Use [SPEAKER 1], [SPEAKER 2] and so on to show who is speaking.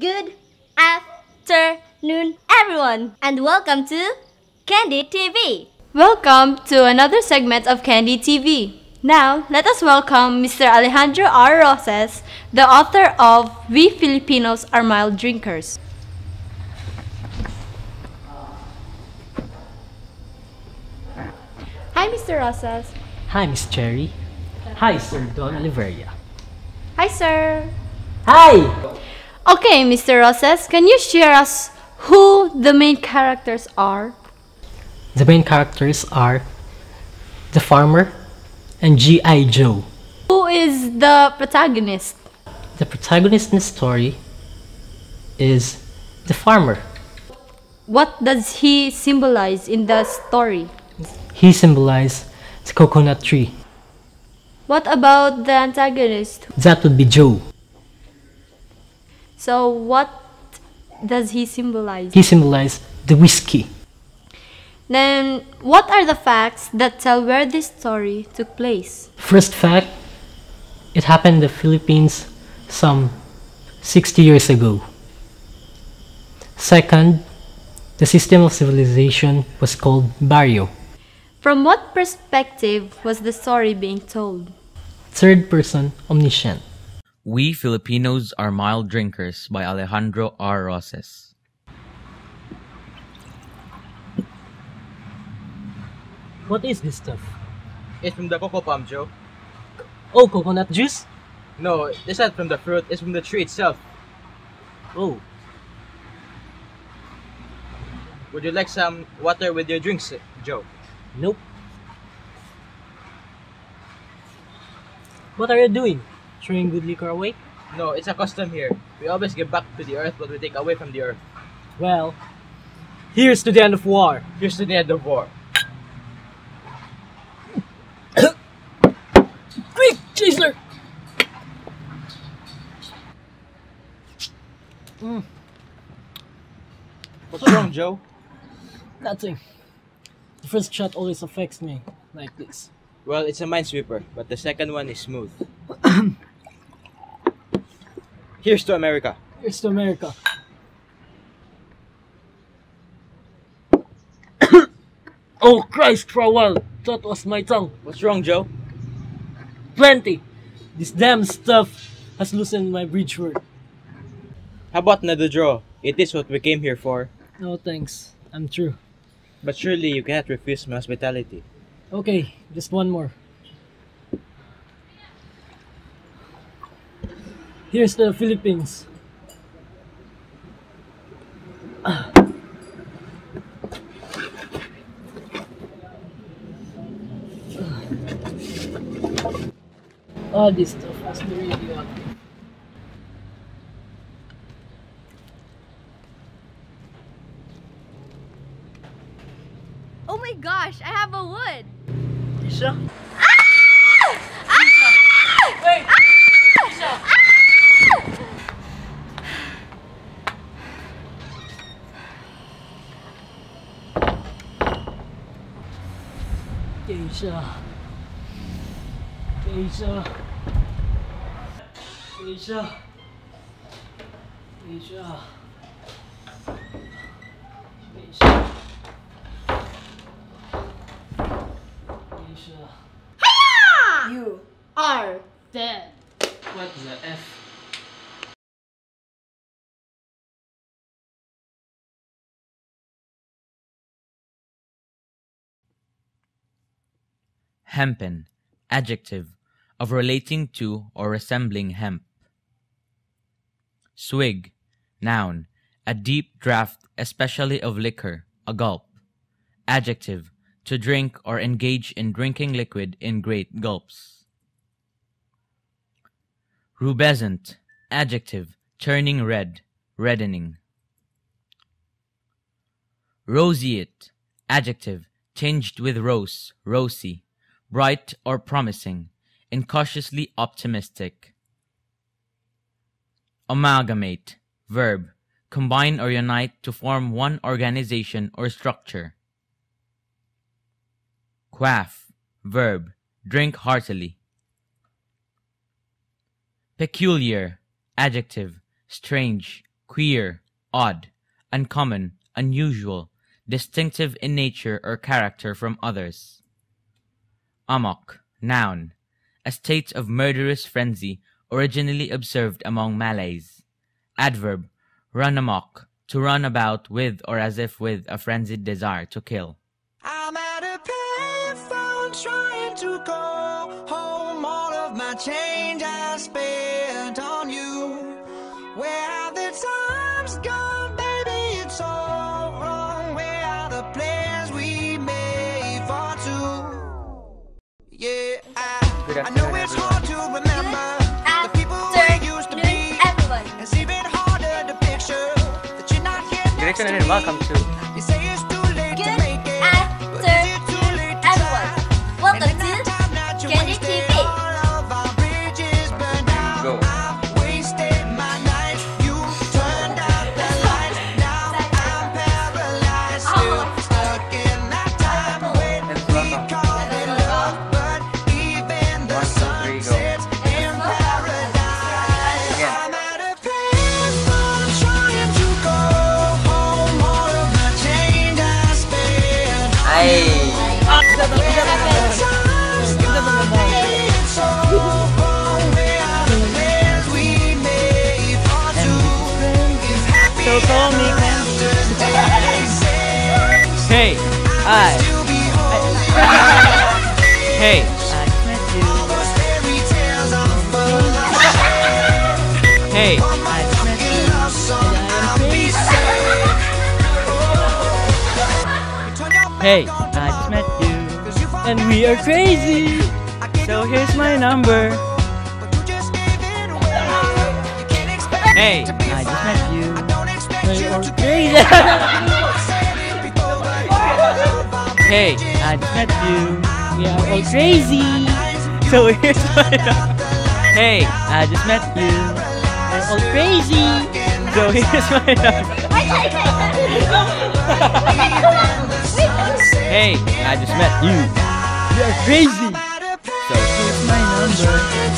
[SPEAKER 1] Good afternoon, everyone, and welcome to Candy TV.
[SPEAKER 2] Welcome to another segment of Candy TV. Now, let us welcome Mr. Alejandro R. Roces, the author of We Filipinos Are Mild Drinkers. Hi, Mr. Rosas.
[SPEAKER 3] Hi, Miss Cherry. Hi, Sir Don Oliveria.
[SPEAKER 2] Hi, sir.
[SPEAKER 3] Hi!
[SPEAKER 2] Okay, Mr. Rosas, can you share us who the main characters are?
[SPEAKER 3] The main characters are the farmer and G.I. Joe.
[SPEAKER 2] Who is the protagonist?
[SPEAKER 3] The protagonist in the story is the farmer.
[SPEAKER 2] What does he symbolize in the story?
[SPEAKER 3] He symbolizes the coconut tree.
[SPEAKER 2] What about the antagonist?
[SPEAKER 3] That would be Joe.
[SPEAKER 2] So, what does he symbolize?
[SPEAKER 3] He symbolizes the whiskey.
[SPEAKER 2] Then, what are the facts that tell where this story took place?
[SPEAKER 3] First fact, it happened in the Philippines some 60 years ago. Second, the system of civilization was called barrio.
[SPEAKER 2] From what perspective was the story being told?
[SPEAKER 3] Third person, omniscient.
[SPEAKER 4] We Filipinos Are Mild Drinkers by Alejandro R. Roces.
[SPEAKER 3] What is this stuff?
[SPEAKER 5] It's from the cocoa palm, Joe.
[SPEAKER 3] Oh, coconut juice?
[SPEAKER 5] No, it's not from the fruit, it's from the tree itself.
[SPEAKER 3] Oh,
[SPEAKER 5] Would you like some water with your drinks, Joe?
[SPEAKER 3] nope. What are you doing? Throwing good liquor away?
[SPEAKER 5] No, it's a custom here. We always give back to the earth what we take away from the earth.
[SPEAKER 3] Well, here's to the end of war.
[SPEAKER 5] Here's to the end of war.
[SPEAKER 3] Quick, Chrysler! Mm.
[SPEAKER 5] What's wrong, Joe?
[SPEAKER 3] Nothing. The first shot always affects me like this.
[SPEAKER 5] Well, it's a minesweeper, but the second one is smooth. Here's to America.
[SPEAKER 3] Here's to America. oh Christ, for a while, that was my tongue.
[SPEAKER 5] What's wrong, Joe?
[SPEAKER 3] Plenty. This damn stuff has loosened my bridgework.
[SPEAKER 5] How about another draw? It is what we came here for.
[SPEAKER 3] No thanks. I'm true.
[SPEAKER 5] But surely you cannot refuse my hospitality.
[SPEAKER 3] Okay, just one more. Here's the Philippines. Ah. All this stuff was really ugly.
[SPEAKER 2] Oh my gosh, I have a wood!
[SPEAKER 3] Isha? 等一下，等一下，等一下，等一下，等一下。哎呀
[SPEAKER 2] ，you are dead.
[SPEAKER 3] What the f?
[SPEAKER 4] Hempen, adjective, of relating to or resembling hemp. Swig, noun, a deep draught, especially of liquor, a gulp. Adjective, to drink or engage in drinking liquid in great gulps. Rubescent, adjective, turning red, reddening. Roseate, adjective, tinged with rose, rosy, bright or promising, incautiously optimistic. Amalgamate, verb, combine or unite to form one organization or structure. Quaff, verb, drink heartily. Peculiar, adjective, strange, queer, odd, uncommon, unusual, distinctive in nature or character from others. Amok, noun, a state of murderous frenzy originally observed among Malays. Adverb, run amok, to run about with or as if with a frenzied desire to kill.
[SPEAKER 6] I'm at a payphone trying to go home. All of my change I spent I, know it's hard to remember the people we used to be.
[SPEAKER 7] everyone.
[SPEAKER 6] It's even harder to picture that you're not here
[SPEAKER 1] Good
[SPEAKER 6] next to
[SPEAKER 1] afternoon and welcome to
[SPEAKER 6] I,
[SPEAKER 8] Hey! I met you.
[SPEAKER 1] Hey!
[SPEAKER 8] I met you. Hey, I just met you. And we are crazy. So here's my number.
[SPEAKER 1] Hey!
[SPEAKER 8] I just met you. We are crazy.
[SPEAKER 1] Hey!
[SPEAKER 8] I just met you. We are all crazy. So here's my number.
[SPEAKER 1] Hey!
[SPEAKER 8] I just met you. We're all crazy. So here's my.
[SPEAKER 1] Hey! I just met you.
[SPEAKER 8] We are crazy. So here's my number.